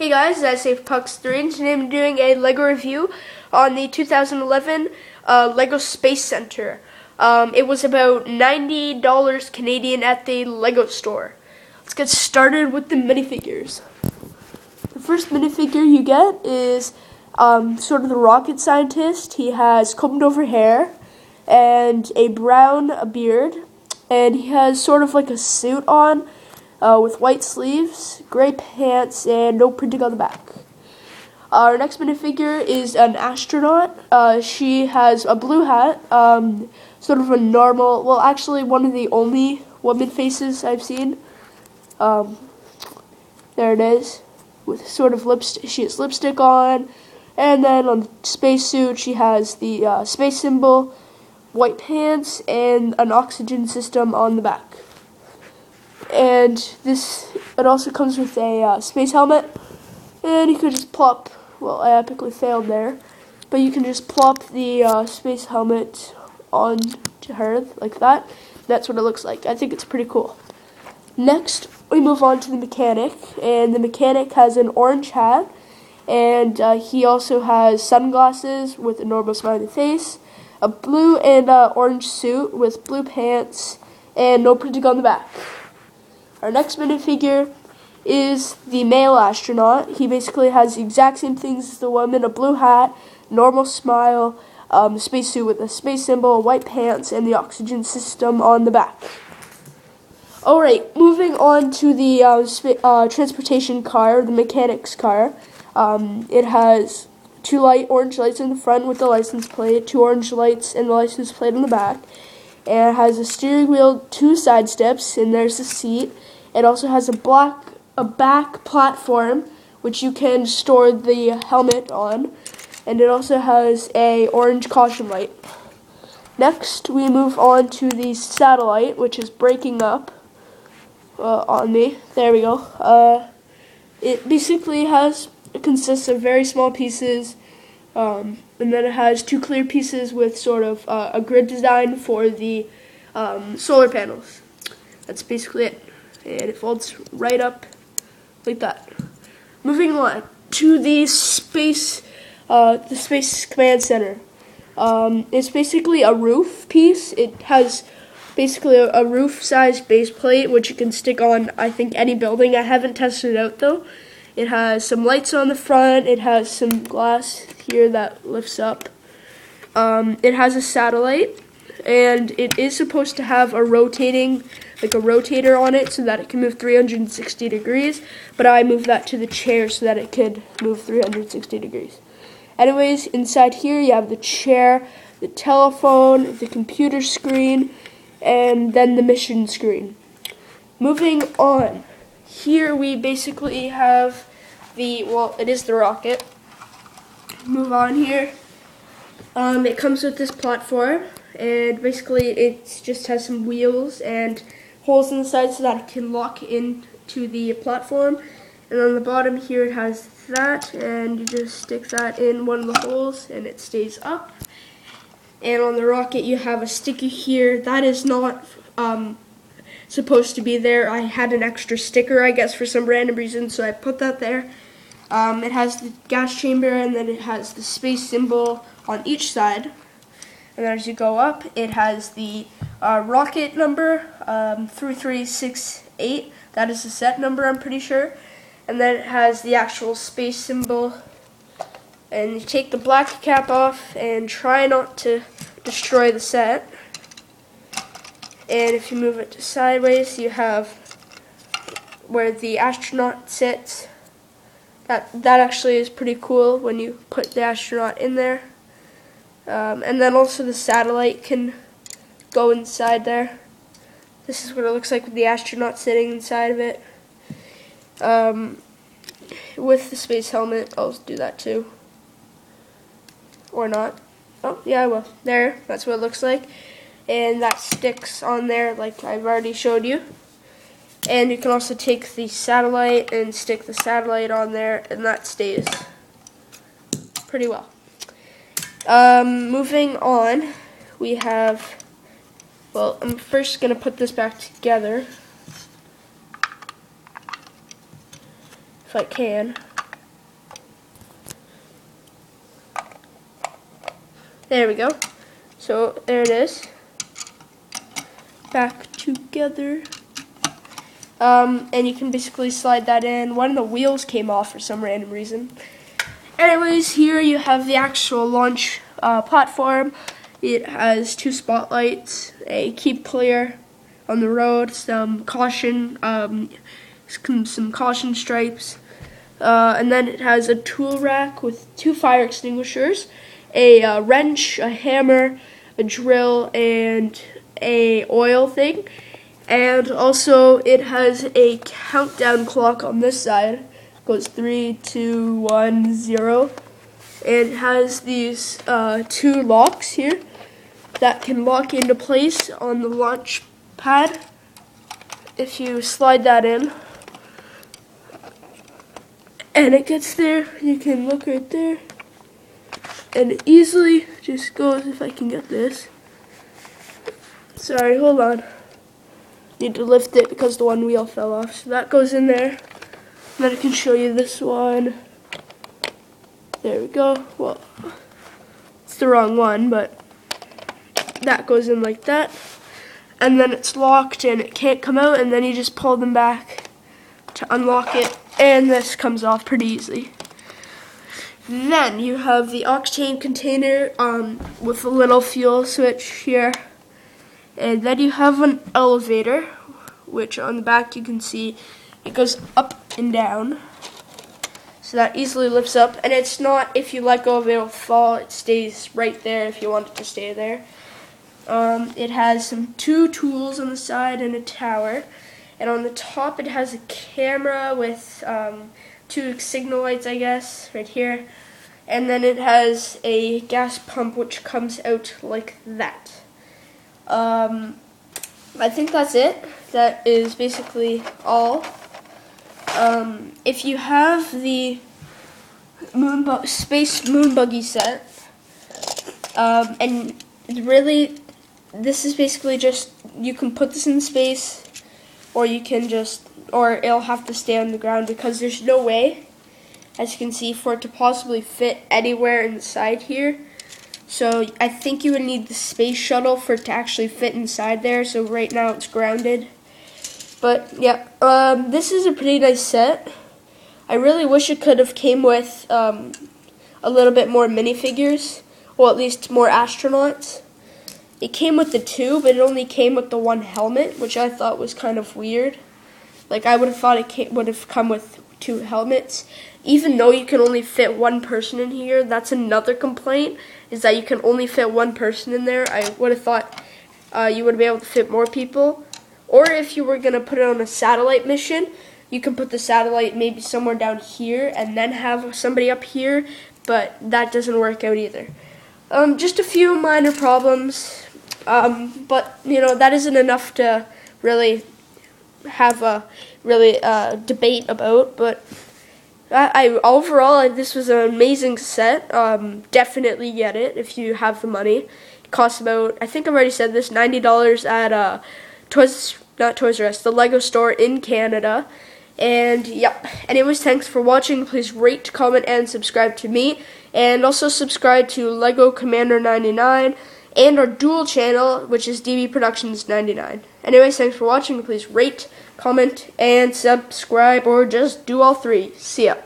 Hey guys, that's Safe Pucks 3 and today I'm doing a LEGO review on the 2011 uh, LEGO Space Center. Um, it was about $90 Canadian at the LEGO store. Let's get started with the minifigures. The first minifigure you get is um, sort of the rocket scientist. He has combed over hair and a brown beard and he has sort of like a suit on uh, with white sleeves, gray pants, and no printing on the back. Our next minifigure is an astronaut. Uh, she has a blue hat, um, sort of a normal, well, actually, one of the only woman faces I've seen. Um, there it is, with sort of lipstick. She has lipstick on, and then on the spacesuit, she has the uh, space symbol, white pants, and an oxygen system on the back and this it also comes with a uh, space helmet. And you could just plop well I epically failed there. But you can just plop the uh, space helmet on to her like that. That's what it looks like. I think it's pretty cool. Next we move on to the mechanic. And the mechanic has an orange hat. And uh, he also has sunglasses with a normal smiley face a blue and uh, orange suit with blue pants and no printing on the back our next minifigure is the male astronaut. He basically has the exact same things as the woman, a blue hat, normal smile, um, spacesuit with a space symbol, white pants, and the oxygen system on the back. Alright, moving on to the uh, uh, transportation car, the mechanic's car. Um, it has two light orange lights in the front with the license plate, two orange lights and the license plate in the back. And it has a steering wheel, two side steps, and there's the seat. It also has a black a back platform which you can store the helmet on, and it also has a orange caution light. Next, we move on to the satellite, which is breaking up uh, on me. There we go. Uh, it basically has it consists of very small pieces, um, and then it has two clear pieces with sort of uh, a grid design for the um, solar panels. That's basically it and it folds right up like that. Moving on to the space, uh, the space command center. Um, it's basically a roof piece. It has basically a, a roof-sized base plate, which you can stick on, I think, any building. I haven't tested it out though. It has some lights on the front. It has some glass here that lifts up. Um, it has a satellite, and it is supposed to have a rotating like a rotator on it so that it can move 360 degrees, but I moved that to the chair so that it could move 360 degrees. Anyways, inside here you have the chair, the telephone, the computer screen, and then the mission screen. Moving on, here we basically have the, well, it is the rocket. Move on here. Um, it comes with this platform, and basically it just has some wheels and holes in the side so that it can lock into the platform. And on the bottom here it has that and you just stick that in one of the holes and it stays up. And on the rocket you have a sticker here. That is not um, supposed to be there. I had an extra sticker I guess for some random reason so I put that there. Um, it has the gas chamber and then it has the space symbol on each side. And then as you go up, it has the uh, rocket number, um, 3368. That is the set number, I'm pretty sure. And then it has the actual space symbol. And you take the black cap off and try not to destroy the set. And if you move it sideways, you have where the astronaut sits. That, that actually is pretty cool when you put the astronaut in there. Um, and then also the satellite can go inside there. This is what it looks like with the astronaut sitting inside of it. Um, with the space helmet, I'll do that too. Or not. Oh, yeah, I will. There, that's what it looks like. And that sticks on there like I've already showed you. And you can also take the satellite and stick the satellite on there, and that stays pretty well. Um, moving on, we have, well, I'm first going to put this back together. If I can. There we go. So, there it is. Back together. Um, and you can basically slide that in. One of the wheels came off for some random reason. Anyways, here you have the actual launch uh, platform. It has two spotlights, a keep clear on the road, some caution, um, some, caution stripes, uh, and then it has a tool rack with two fire extinguishers, a uh, wrench, a hammer, a drill, and a oil thing. And also it has a countdown clock on this side. It goes three, two, one, zero. And it has these uh, two locks here that can lock into place on the launch pad. If you slide that in, and it gets there, you can look right there, and it easily just goes, if I can get this. Sorry, hold on. Need to lift it because the one wheel fell off. So that goes in there. Then I can show you this one. There we go. Well, it's the wrong one, but that goes in like that. And then it's locked and it can't come out and then you just pull them back to unlock it and this comes off pretty easily. Then you have the octane container um, with a little fuel switch here. And then you have an elevator, which on the back you can see it goes up and down. So that easily lifts up, and it's not, if you let go of it, it'll fall. It stays right there if you want it to stay there. Um, it has some two tools on the side and a tower. And on the top it has a camera with um, two signal lights, I guess, right here. And then it has a gas pump which comes out like that. Um, I think that's it. That is basically all. Um, if you have the moon space moon buggy set, um, and really, this is basically just you can put this in space, or you can just, or it'll have to stay on the ground because there's no way, as you can see, for it to possibly fit anywhere inside here. So I think you would need the space shuttle for it to actually fit inside there. So right now it's grounded. But yeah, um, this is a pretty nice set. I really wish it could have came with um, a little bit more minifigures, or at least more astronauts. It came with the two, but it only came with the one helmet, which I thought was kind of weird. Like I would have thought it came, would have come with two helmets. Even though you can only fit one person in here, that's another complaint, is that you can only fit one person in there. I would have thought uh, you would be able to fit more people. Or if you were going to put it on a satellite mission, you can put the satellite maybe somewhere down here and then have somebody up here, but that doesn't work out either. Um, just a few minor problems, um, but you know that isn't enough to really have a really uh, debate about. But I, I overall this was an amazing set. Um, definitely get it if you have the money. It costs about I think I've already said this ninety dollars at uh, Toys not Toys R Us the Lego store in Canada. And yep. Anyways, thanks for watching. Please rate, comment, and subscribe to me. And also subscribe to Lego Commander 99 and our dual channel, which is DB Productions 99. Anyways, thanks for watching. Please rate, comment, and subscribe, or just do all three. See ya.